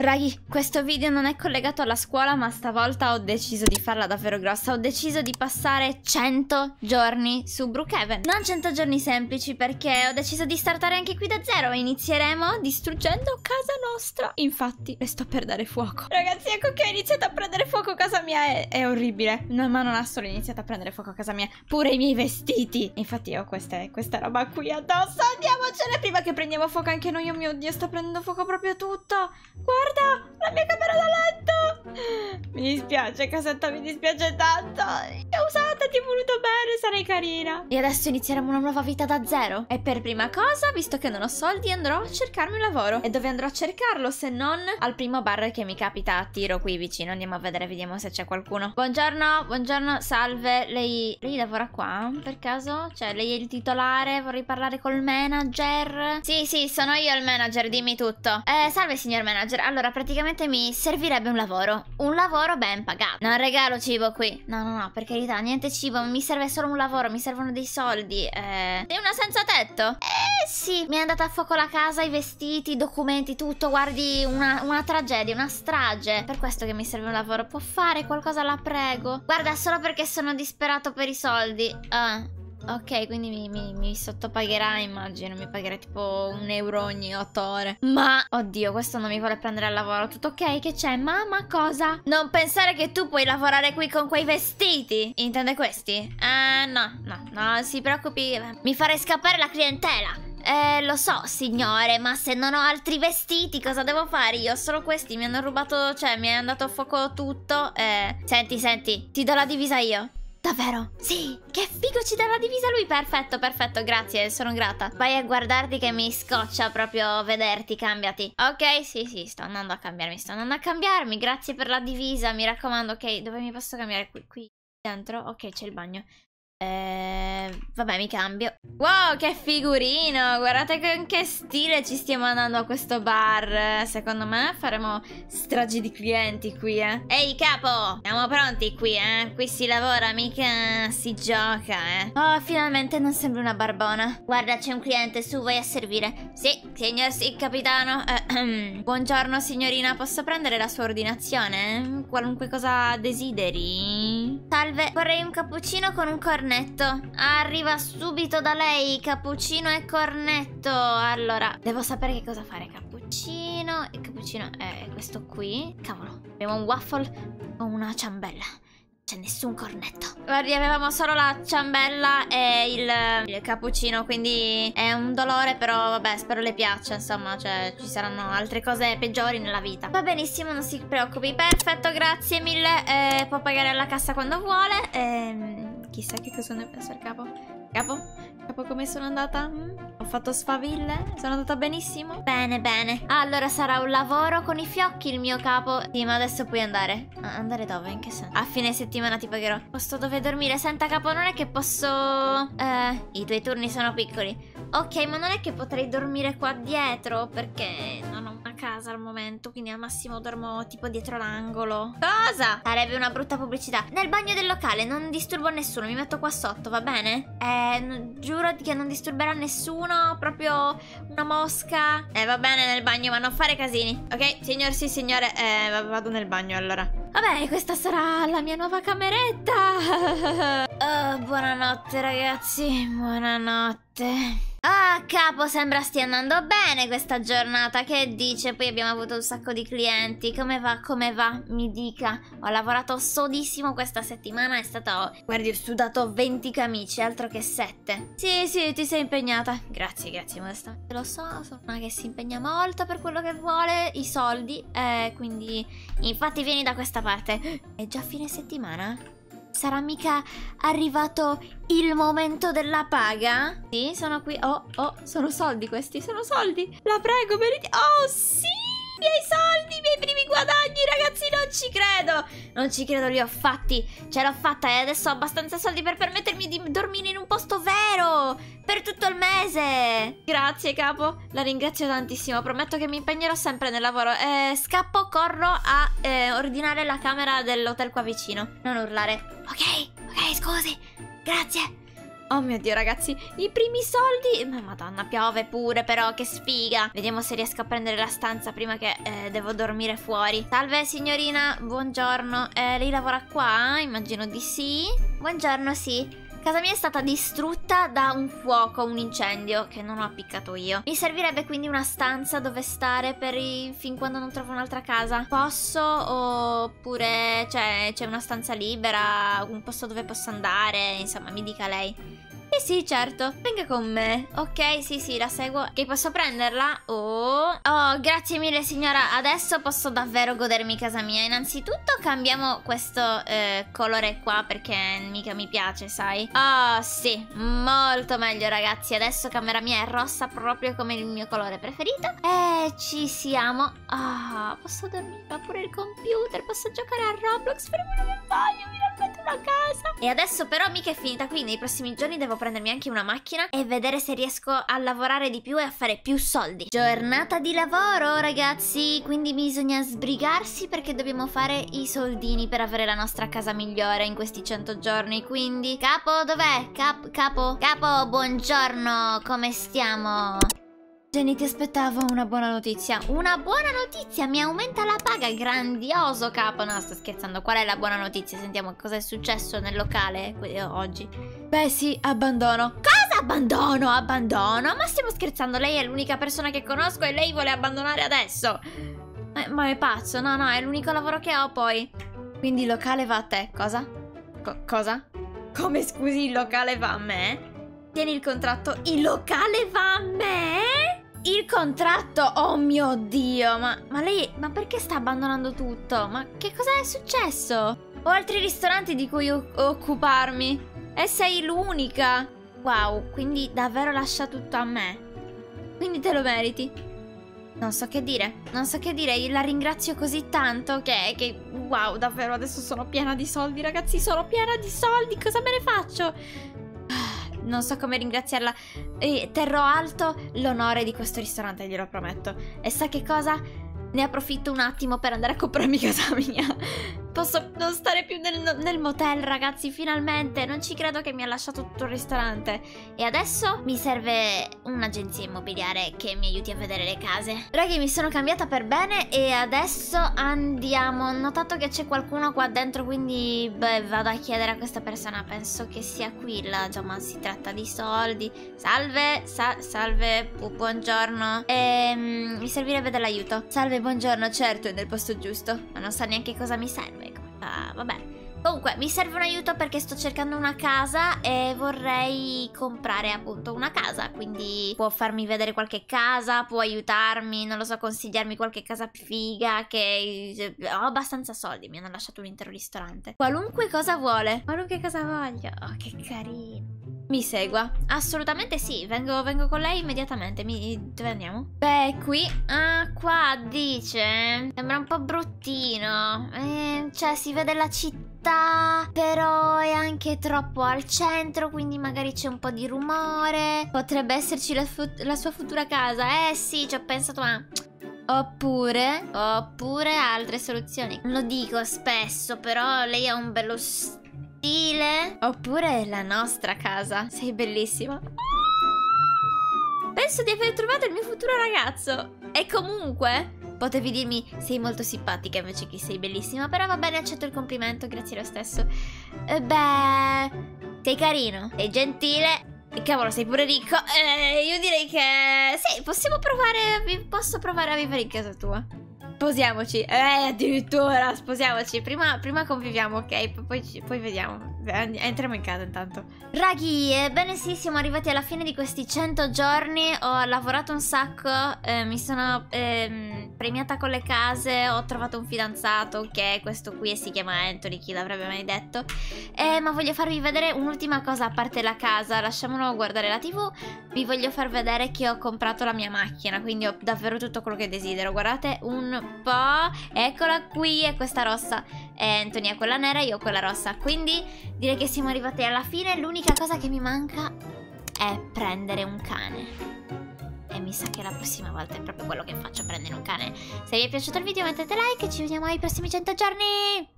Raghi, questo video non è collegato alla scuola, ma stavolta ho deciso di farla davvero grossa. Ho deciso di passare 100 giorni su Brookhaven. Non 100 giorni semplici, perché ho deciso di startare anche qui da zero inizieremo distruggendo casa nostra. Infatti, le sto per dare fuoco. Ragazzi, ecco che ho iniziato a prendere fuoco casa mia. È, è orribile. No, ma non ha solo iniziato a prendere fuoco casa mia, pure i miei vestiti. Infatti, ho queste, questa roba qui addosso. Andiamocene prima che prendiamo fuoco anche noi. Oh mio Dio, sta prendendo fuoco proprio tutto. Guarda guarda, la mia camera da letto. Mi dispiace, casetta, mi dispiace tanto. L'ho usata, ti ho voluto bene, sarei carina. E adesso inizieremo una nuova vita da zero. E per prima cosa, visto che non ho soldi, andrò a cercarmi un lavoro. E dove andrò a cercarlo se non al primo bar che mi capita a tiro qui vicino. Andiamo a vedere, vediamo se c'è qualcuno. Buongiorno, buongiorno, salve. Lei, lei lavora qua, per caso? Cioè, lei è il titolare? Vorrei parlare col manager? Sì, sì, sono io il manager, dimmi tutto. Eh, salve signor manager. Allora, praticamente mi servirebbe un lavoro. Un lavoro ben pagato. Non regalo cibo qui. No, no, no, per carità, niente cibo. Mi serve solo un lavoro, mi servono dei soldi. Eh... Sei una senza tetto? Eh sì, mi è andata a fuoco la casa, i vestiti, i documenti, tutto. Guardi, una, una tragedia, una strage. Per questo che mi serve un lavoro. Può fare qualcosa, la prego. Guarda, solo perché sono disperato per i soldi. Ah, Ok, quindi mi, mi, mi sottopagherà, immagino. Mi pagherà tipo un euro ogni otto ore. Ma, oddio, questo non mi vuole prendere al lavoro. Tutto ok? Che c'è? Mamma, cosa? Non pensare che tu puoi lavorare qui con quei vestiti. Intende questi? Eh, no, no, no, si preoccupi. Mi farei scappare la clientela. Eh, lo so, signore, ma se non ho altri vestiti, cosa devo fare? Io ho solo questi, mi hanno rubato, cioè, mi è andato a fuoco tutto. Eh, senti, senti, ti do la divisa io. Davvero? Sì, che figo ci dà la divisa lui, perfetto, perfetto, grazie, sono grata. Vai a guardarti che mi scoccia proprio vederti, cambiati. Ok, sì, sì, sto andando a cambiarmi, sto andando a cambiarmi, grazie per la divisa, mi raccomando, ok, dove mi posso cambiare? Qui, qui dentro? Ok, c'è il bagno. Eh, vabbè, mi cambio. Wow, che figurino! Guardate con che stile ci stiamo andando a questo bar. Secondo me faremo stragi di clienti qui, eh. Ehi, capo! Siamo pronti qui, eh. Qui si lavora, mica si gioca, eh. Oh, finalmente non sembri una barbona. Guarda, c'è un cliente, su, vai a servire. Sì, signor, sì, capitano. Eh, buongiorno, signorina. Posso prendere la sua ordinazione? Qualunque cosa desideri? Salve, vorrei un cappuccino con un cornetto. Arriva subito da lei, cappuccino e cornetto. Allora, devo sapere che cosa fare. Cappuccino. Il cappuccino è questo qui. Cavolo, abbiamo un waffle o una ciambella. C'è nessun cornetto. Guardi, avevamo solo la ciambella e il, il, cappuccino, quindi è un dolore, però vabbè, spero le piaccia, insomma, cioè ci saranno altre cose peggiori nella vita. Va benissimo, non si preoccupi. Perfetto, grazie mille. Eh, può pagare alla cassa quando vuole. Ehm chissà che cosa ne pensa il capo. Capo? Capo come sono andata? Mm? Ho fatto sfaville? Sono andata benissimo? Bene, bene. allora sarà un lavoro con i fiocchi il mio capo. Sì, ma adesso puoi andare. Ah, andare dove? In che senso? A fine settimana ti pagherò. Posto dove dormire? Senta capo, non è che posso... Eh, i tuoi turni sono piccoli. Ok, ma non è che potrei dormire qua dietro perché una casa al momento, quindi al massimo dormo tipo dietro l'angolo. Cosa? Sarebbe una brutta pubblicità. Nel bagno del locale non disturbo nessuno, mi metto qua sotto, va bene? Eh, giuro che non disturberà nessuno, proprio una mosca. Eh, va bene nel bagno, ma non fare casini. Ok, signor, sì, signore, eh, vado nel bagno allora. Vabbè, questa sarà la mia nuova cameretta. oh, buonanotte ragazzi, buonanotte. Ah, capo, sembra stia andando bene questa giornata. Che dice? Poi abbiamo avuto un sacco di clienti. Come va? Come va? Mi dica. Ho lavorato sodissimo questa settimana. È stato... Guardi, ho sudato 20 camicie, altro che 7. Sì, sì, ti sei impegnata. Grazie, grazie, modesta. Lo so, sono una che si impegna molto per quello che vuole. I soldi. Eh, quindi... Infatti vieni da questa parte. È già fine settimana? Sarà mica arrivato il momento della paga? Sì, sono qui. Oh, oh, sono soldi questi, sono soldi. La prego, venite. Oh, sì! I miei soldi, i miei primi guadagni, ragazzi, non ci credo. Non ci credo, li ho fatti. Ce l'ho fatta e adesso ho abbastanza soldi per permettermi di dormire in un posto vero. Per tutto il mese. Grazie, capo. La ringrazio tantissimo. Prometto che mi impegnerò sempre nel lavoro. Eh, scappo, corro a eh, ordinare la camera dell'hotel qua vicino. Non urlare. Ok, ok, scusi. Grazie. Oh mio dio ragazzi, i primi soldi... Ma madonna, piove pure però, che sfiga. Vediamo se riesco a prendere la stanza prima che eh, devo dormire fuori. Salve signorina, buongiorno. Eh, lei lavora qua? Immagino di sì. Buongiorno, sì. Casa mia è stata distrutta da un fuoco, un incendio che non ho appiccato io. Mi servirebbe quindi una stanza dove stare per i... fin quando non trovo un'altra casa. Posso oppure c'è una stanza libera, un posto dove posso andare, insomma mi dica lei. Sì, sì, certo. Venga con me. Ok, sì, sì, la seguo. Ok, posso prenderla? Oh. Oh, grazie mille, signora. Adesso posso davvero godermi casa mia. Innanzitutto cambiamo questo eh, colore qua perché mica mi piace, sai? Oh, sì. Molto meglio, ragazzi. Adesso camera mia è rossa proprio come il mio colore preferito. E ci siamo. Ah, oh, posso dormire pure il computer. Posso giocare a Roblox per quello che voglio. Mi. E adesso però mica è finita qui. Nei prossimi giorni devo prendermi anche una macchina e vedere se riesco a lavorare di più e a fare più soldi. Giornata di lavoro, ragazzi, quindi bisogna sbrigarsi perché dobbiamo fare i soldini per avere la nostra casa migliore in questi 100 giorni. Quindi, capo, dov'è? Cap capo? Capo, buongiorno, come stiamo? Jenny, ti aspettavo una buona notizia. Una buona notizia! Mi aumenta la paga! Grandioso, capo! No, sto scherzando. Qual è la buona notizia? Sentiamo cosa è successo nel locale oggi. Beh, sì, abbandono. Cosa abbandono? Abbandono? Ma stiamo scherzando? Lei è l'unica persona che conosco e lei vuole abbandonare adesso. Eh, ma è pazzo? No, no, è l'unico lavoro che ho poi. Quindi il locale va a te. Cosa? Co cosa? Come scusi, il locale va a me? Tieni il contratto. Il locale va a me? Il contratto, oh mio dio, ma, ma lei, ma perché sta abbandonando tutto? Ma che cosa è successo? Ho altri ristoranti di cui occuparmi e sei l'unica. Wow, quindi davvero lascia tutto a me. Quindi te lo meriti. Non so che dire, non so che dire, io la ringrazio così tanto che, che, wow, davvero adesso sono piena di soldi, ragazzi, sono piena di soldi, cosa me ne faccio? Non so come ringraziarla. E terrò alto l'onore di questo ristorante, glielo prometto. E sa che cosa? Ne approfitto un attimo per andare a comprarmi casa mia. Posso non stare più nel, nel, motel, ragazzi, finalmente. Non ci credo che mi ha lasciato tutto il ristorante. E adesso mi serve un'agenzia immobiliare che mi aiuti a vedere le case. Raghi, mi sono cambiata per bene e adesso andiamo. Ho notato che c'è qualcuno qua dentro, quindi beh, vado a chiedere a questa persona. Penso che sia qui la insomma, si tratta di soldi. Salve, sa salve, buongiorno. Ehm, mi servirebbe dell'aiuto. Salve, buongiorno, certo, è nel posto giusto. Ma non sa neanche cosa mi serve. Uh, vabbè. Comunque, mi serve un aiuto perché sto cercando una casa e vorrei comprare appunto una casa. Quindi può farmi vedere qualche casa, può aiutarmi, non lo so, consigliarmi qualche casa figa che eh, ho abbastanza soldi, mi hanno lasciato un intero ristorante. Qualunque cosa vuole, qualunque cosa voglio. Oh, che carino. Mi segua? Assolutamente sì, vengo, vengo, con lei immediatamente. Mi, dove andiamo? Beh, qui. Ah, qua dice. Sembra un po' bruttino. Eh, cioè, si vede la città, però è anche troppo al centro, quindi magari c'è un po' di rumore. Potrebbe esserci la, la sua futura casa. Eh sì, ci ho pensato, ma... Oppure, oppure altre soluzioni. Lo dico spesso, però lei ha un bello stile stile. Oppure la nostra casa. Sei bellissima. Penso di aver trovato il mio futuro ragazzo. E comunque, potevi dirmi sei molto simpatica invece che sei bellissima. Però va bene, accetto il complimento, grazie lo stesso. Eh, beh, sei carino, sei gentile. E cavolo, sei pure ricco. Eh, io direi che... Sì, possiamo provare... Posso provare a vivere in casa tua. Sposiamoci. Eh, addirittura, sposiamoci. Prima, prima conviviamo, ok? Poi, poi vediamo. Entriamo in casa intanto. Raghi, ebbene sì, siamo arrivati alla fine di questi 100 giorni. Ho lavorato un sacco, eh, mi sono eh, premiata con le case, ho trovato un fidanzato che è questo qui e si chiama Anthony, chi l'avrebbe mai detto. Eh, ma voglio farvi vedere un'ultima cosa a parte la casa. Lasciamolo guardare la tv. Vi voglio far vedere che ho comprato la mia macchina, quindi ho davvero tutto quello che desidero. Guardate un po'. Eccola qui, è questa rossa. Anthony è quella nera, io quella rossa. Quindi direi che siamo arrivati alla fine. L'unica cosa che mi manca è prendere un cane. E mi sa che la prossima volta è proprio quello che faccio, prendere un cane. Se vi è piaciuto il video mettete like e ci vediamo ai prossimi 100 giorni!